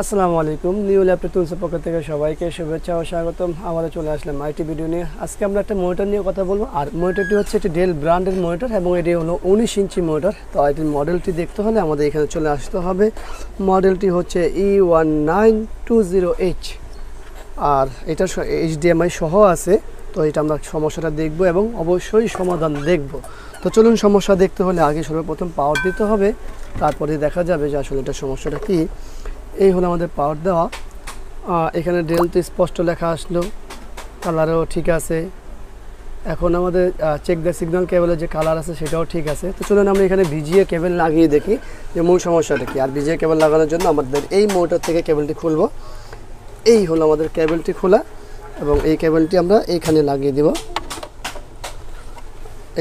আসসালামু আলাইকুম। New laptop টুলসের পক্ষ থেকে সবাইকে শুভেচ্ছা ও স্বাগতম। আবারও চলে আসলাম আইটি ভিডিও নিয়ে। আজকে আমরা একটা মনিটর নিয়ে কথা বলব। আর মনিটরটি হচ্ছে একটি ডেল ব্র্যান্ডের মনিটর এবং এটি হলো উনিশ ইঞ্চি মনিটর। তো এটির মডেলটি দেখতে হলে আমাদের এখানে চলে আসতে হবে। মডেলটি হচ্ছে E one nine two zero H আর এটা এইচডিএমআই সহ আছে। তো এটা আমরা সমস্যাটা দেখব এবং অবশ্যই সমাধান দেখব। তো চলুন সমস্যা দেখতে হলে আগে সর্বপ্রথম পাওয়ার দিতে হবে। তারপরে দেখা যাবে যে আসলে এটা সমস্যাটা কী। এই হলো আমাদের পাওয়ার দেওয়া। এখানে ডেল তো স্পষ্ট লেখা আসলো। কালারও ঠিক আছে। এখন আমাদের চেক দ্য সিগন্যাল কেবলের যে কালার আছে সেটাও ঠিক আছে। তো চলুন আমরা এখানে ভিজিএ কেবল লাগিয়ে দেখি যে মূল সমস্যাটা কি। আর ভিজিএ কেবল লাগানোর জন্য আমাদের এই মোটর থেকে কেবলটি খুলবো। এই হলো আমাদের কেবলটি খোলা এবং এই কেবলটি আমরা এইখানে লাগিয়ে দিব।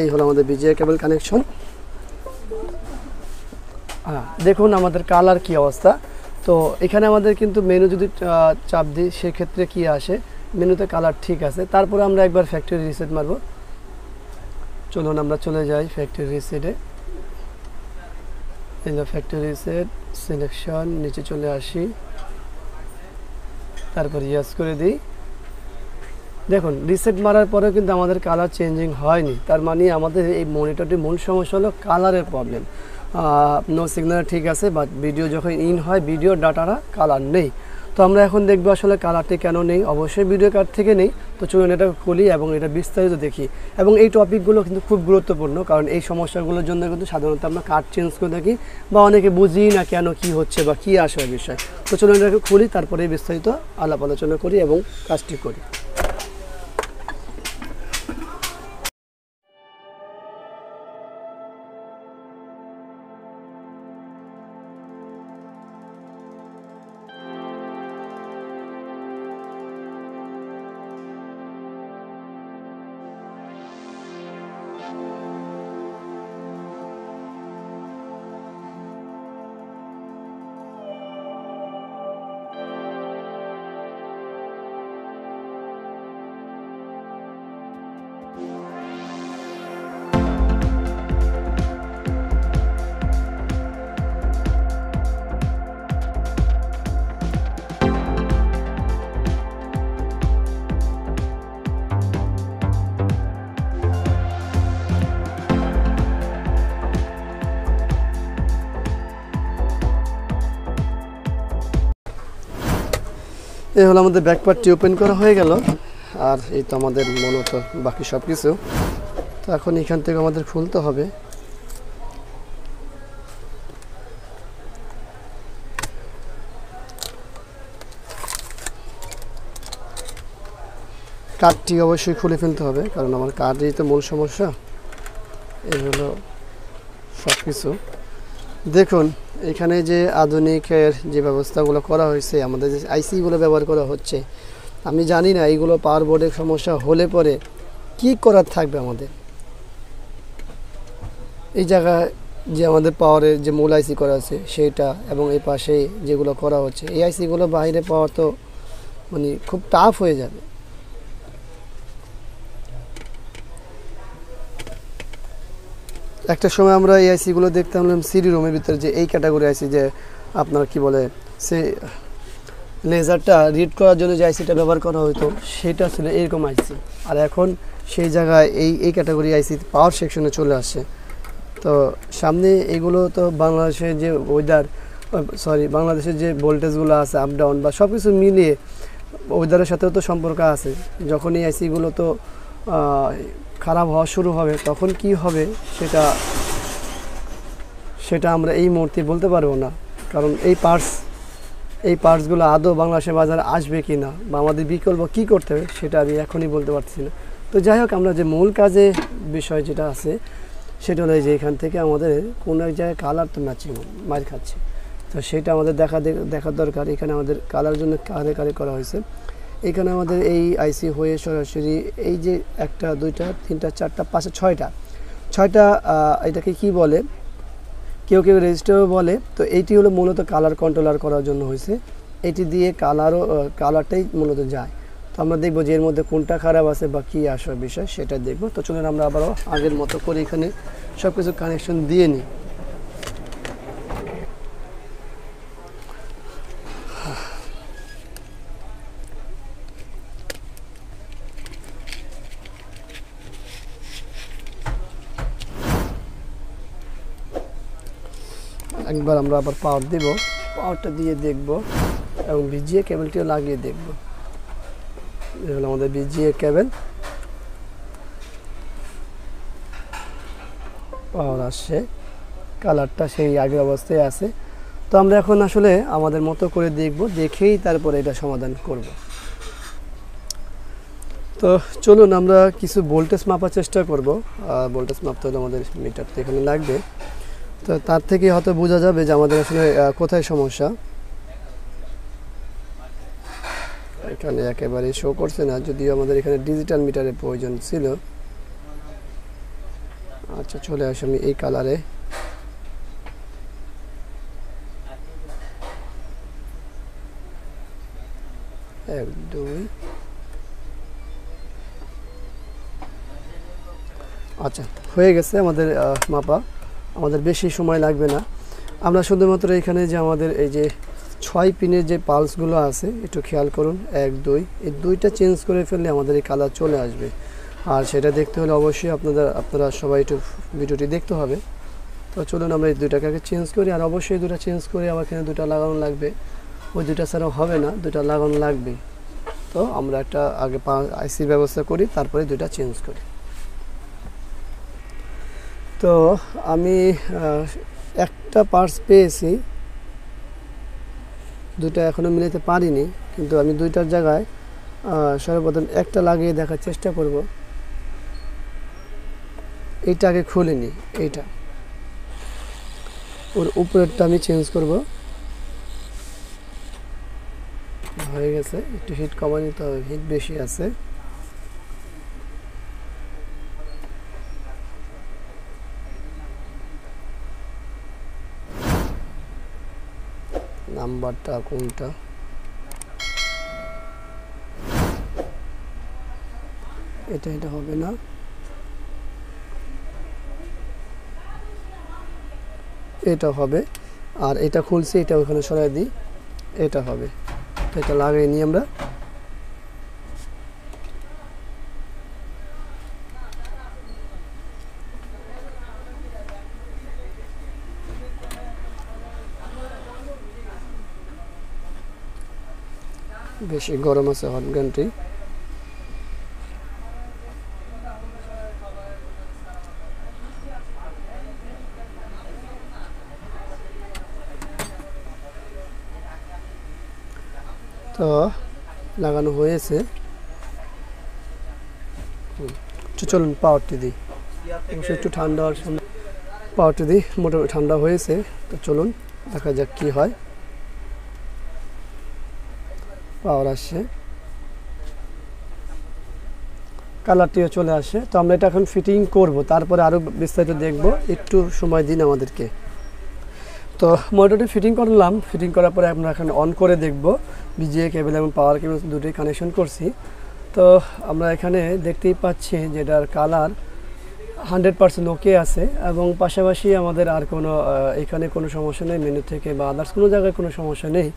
এই হলো আমাদের বিজিএ কেবল কানেকশন হ্যাঁ দেখুন আমাদের কালার কি অবস্থা। তো এখানে আমাদের কিন্তু মেনু যদি চাপ দিই, সেক্ষেত্রে কি আসে? মেনুতে কালার ঠিক আছে। তারপরে আমরা একবার ফ্যাক্টরি রিসেট মারবো। চলুন আমরা চলে যাই ফ্যাক্টরি রিসেটে ফ্যাক্টরি রিসেট সিলেকশন নিচে চলে আসি। তারপর ইয়াস করে দিই। দেখুন রিসেট মারার পরেও কিন্তু আমাদের কালার চেঞ্জিং হয়নি। তার মানে আমাদের এই মনিটরটির মূল সমস্যা হলো কালারের প্রবলেম নো সিগন্যাল ঠিক আছে বাট ভিডিও যখন ইন হয় ভিডিও ডাটারা কালার নেই। তো আমরা এখন দেখব আসলে কালারটি কেন নেই। অবশ্যই ভিডিও কার্ড থেকে নেই। তো চলুন এটা খুলি এবং এটা বিস্তারিত দেখি। এবং এই টপিকগুলো কিন্তু খুব গুরুত্বপূর্ণ, কারণ এই সমস্যাগুলোর জন্য কিন্তু সাধারণত আমরা কার্ড চেঞ্জ করে থাকি বা অনেকে বুঝি না কেন কি হচ্ছে বা কী আসে বিষয়। তো চলুন এটাকে খুলি তারপরে বিস্তারিত আলাপ আলোচনা করি এবং কাজটি করি। এই হলো আমাদের ব্যাক পার্টটি ওপেন করা হয়ে গেল। আর এই তো আমাদের মূলত বাকি সব কিছু তো এখন এখান থেকে আমাদের খুলতে হবে। কার্ডটি অবশ্যই খুলে ফেলতে হবে, কারণ আমার কার্ডই তো মূল সমস্যা। এই হলো সব কিছু দেখুন, এখানে যে আধুনিকের যে ব্যবস্থাগুলো করা হয়েছে, আমাদের যে আইসিগুলো ব্যবহার করা হচ্ছে, আমি জানি না এইগুলো পাওয়ার বোর্ডের সমস্যা হলে পরে কি করার থাকবে আমাদের? এই জায়গায় যে আমাদের পাওয়ারের যে মূল আইসি করা আছে, সেইটা এবং এই পাশে যেগুলো করা হচ্ছে, এই আইসিগুলো বাইরে পাওয়া তো মানে খুব টাফ হয়ে যাবে। একটা সময় আমরা এই আইসিগুলো দেখতাম সিডি রুমের ভিতরে যে এই ক্যাটাগরি আইসি যে আপনার কি বলে, সে লেজারটা রিড করার জন্য যে আইসিটা ব্যবহার করা হতো সেটা ছিল এরকম আইসি আর এখন সেই জায়গায় এই এই ক্যাটাগরি আইসি পাওয়ার সেকশনে চলে আসে। তো সামনে এগুলো তো বাংলাদেশের যে ওয়েদার সরি বাংলাদেশের যে ভোল্টেজগুলো আছে আপ ডাউন বা সব কিছু মিলিয়ে ওয়েদারের সাথেও তো সম্পর্ক আছে। যখন এই আইসিগুলো তো খারাপ হওয়া শুরু হবে, তখন কি হবে সেটা সেটা আমরা এই মুহূর্তে বলতে পারব না। কারণ এই পার্টস এই পার্টসগুলো আদৌ বাংলাদেশের বাজারে আসবে কি না বা আমাদের বিকল্প কি করতে হবে সেটা আমি এখনই বলতে পারছি না। তো যাই হোক, আমরা যে মূল কাজে বিষয় যেটা আছে, সেটা হলো যে এখান থেকে আমাদের কোনো এক জায়গায় কালার তো ম্যাচিং মার খাচ্ছে। তো সেটা আমাদের দেখা দেখার দরকার। এখানে আমাদের কালার জন্য কারে কারে করা হয়েছে। এখানে আমাদের এই আইসি হয়ে সরাসরি এই যে একটা, দুইটা, তিনটা, চারটা, পাঁচটা, ছয়টা। ছয়টা এটাকে কি বলে? কেউ কেউ রেজিস্টারও বলে। তো এইটি হলো মূলত কালার কন্ট্রোলার করার জন্য হয়েছে। এটি দিয়ে কালারও কালারটাই মূলত যায়। তো আমরা দেখব যে এর মধ্যে কোনটা খারাপ আছে বা কী আসার বিষয়, সেটা দেখব। তো চলুন আমরা আবারও আগের মতো করে এখানে সব কিছু কানেকশন দিয়ে নিই। একবার আমরা আবার পাওয়ার দেব। পাওয়ারটা দিয়ে দেখব এবং ভিজিয়ে কেবলটিও লাগিয়ে দেখব। এই হলো আমাদের ভিজিয়ে কেবল পাওয়ার আসছে। কালারটা সেই আগের অবস্থায় আছে। তো আমরা এখন আসলে আমাদের মতো করে দেখব, দেখেই তারপরে এটা সমাধান করব। তো চলুন আমরা কিছু ভোল্টেজ মাপার চেষ্টা করব। ভোল্টেজ মাপতে হলে আমাদের মিটার তো এখানে লাগবে। তো তার থেকে হয়তো বোঝা যাবে যে আমাদের আসলে কোথায় সমস্যা। এখানে একেবারে শো করছে না, যদিও আমাদের এখানে ডিজিটাল মিটারের প্রয়োজন ছিল। আচ্ছা চলে আসি আমি এই কালারে এক, দুই। আচ্ছা হয়ে গেছে আমাদের মাপা। আমাদের বেশি সময় লাগবে না। আমরা শুধুমাত্র এখানে যে আমাদের এই যে ছয় পিনের যে পালসগুলো আছে, একটু খেয়াল করুন, এক, দুই, এই দুইটা চেঞ্জ করে ফেললে আমাদের এই কালার চলে আসবে। আর সেটা দেখতে হলে অবশ্যই আপনাদের, আপনারা সবাই একটু ভিডিওটি দেখতে হবে। তো চলুন আমরা এই দুইটাকে আগে চেঞ্জ করি, আর অবশ্যই দুটা চেঞ্জ করে আমার এখানে দুটা লাগানো লাগবে। ওই দুটা ছাড়াও হবে না দুটা লাগানো লাগবে। তো আমরা একটা আগে আইসির ব্যবস্থা করি, তারপরে দুটা চেঞ্জ করি। তো আমি একটা পার্স পেয়েছি। দুটা এখনও মিলাতে পারিনি, কিন্তু আমি দুইটার জায়গায় সর্বপ্রথম একটা লাগিয়ে দেখার চেষ্টা করব। এইটা আগে খুলিনি এইটা। ওর উপরেরটা আমি চেঞ্জ করব। হয়ে গেছে, একটু হিট কমা নিতে হবে হিট বেশি আছে। নাম্বারটা কোনটা? এটা এটা হবে না। এটা হবে। আর এটা খুলছি, এটা ওখানে সরাই দিই। এটা হবে। এটা লাগিয়ে নিই আমরা। বেশি গরম আছে হট গানটি তো লাগানো হয়েছে। চলুন পাওয়ারটি দিই। অবশ্যই একটু ঠান্ডা হওয়ার সময় পাওয়ারটি দিই, মোটামুটি ঠান্ডা হয়েছে, তো চলুন, দেখা যাক কি হয়। পাওয়ার আসছে। কালারটিও চলে আসে। তো আমরা এটা এখন ফিটিং করব। তারপরে আরও বিস্তারিত দেখব। একটু সময় দিন আমাদেরকে। তো মোটরটি ফিটিং করলাম। ফিটিং করার পরে আমরা এখন অন করে দেখব। বিজিএ কেবল এবং পাওয়ার কেবল দুটোই কানেকশন করছি। তো আমরা এখানে দেখতেই পাচ্ছি যে এটার কালার হান্ড্রেড পার্সেন্ট ওকে আছে এবং পাশাপাশি আমাদের আর কোনো এখানে কোনো সমস্যা নেই। মেনু থেকে বা আদার্স কোনো জায়গায় কোনো সমস্যা নেই।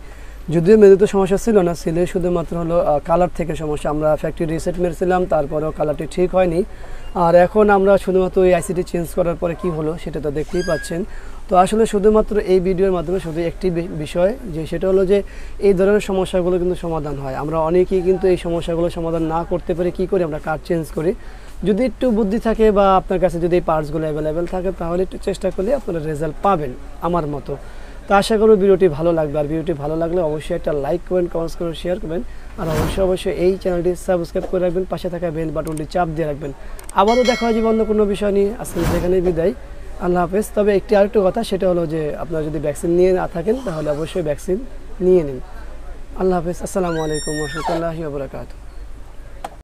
যদিও মেনুতে সমস্যা ছিল না সিলে শুধুমাত্র হলো কালার থেকে সমস্যা। আমরা ফ্যাক্টরি রিসেট মেরেছিলাম, তারপরেও কালারটি ঠিক হয়নি। আর এখন আমরা শুধুমাত্র এই আইসিটি চেঞ্জ করার পরে কি হলো, সেটা তো দেখতেই পাচ্ছেন। তো আসলে শুধুমাত্র এই ভিডিওর মাধ্যমে শুধু একটি বিষয়, যে সেটা হলো যে এই ধরনের সমস্যাগুলো কিন্তু সমাধান হয়। আমরা অনেকেই কিন্তু এই সমস্যাগুলো সমাধান না করতে পারি কি করি, আমরা কার্ড চেঞ্জ করি। যদি একটু বুদ্ধি থাকে বা আপনার কাছে যদি এই পার্টসগুলো অ্যাভেলেবেল থাকে, তাহলে একটু চেষ্টা করলে আপনারা রেজাল্ট পাবেন, আমার মতো। তো আশা করব ভিডিওটি ভালো লাগবে। আর ভিডিওটি ভালো লাগলে অবশ্যই একটা লাইক করবেন কমেন্টস করবেন শেয়ার করবেন। আর অবশ্যই অবশ্যই এই চ্যানেলটি সাবস্ক্রাইব করে রাখবেন, পাশে থাকা বেল বাটনটি চাপ দিয়ে রাখবেন। আবারও দেখা হবে অন্য কোনো বিষয় নিয়ে। আজকে যেখানে বিদায়। আল্লাহ হাফেজ। তবে একটি আরেকটু কথা, সেটা হলো যে আপনারা যদি ভ্যাকসিন নিয়ে না থাকেন, তাহলে অবশ্যই ভ্যাকসিন নিয়ে নিন। আল্লাহ হাফেজ। আসসালামু আলাইকুম রহমতুল্লাহি ওবরাকাতুহ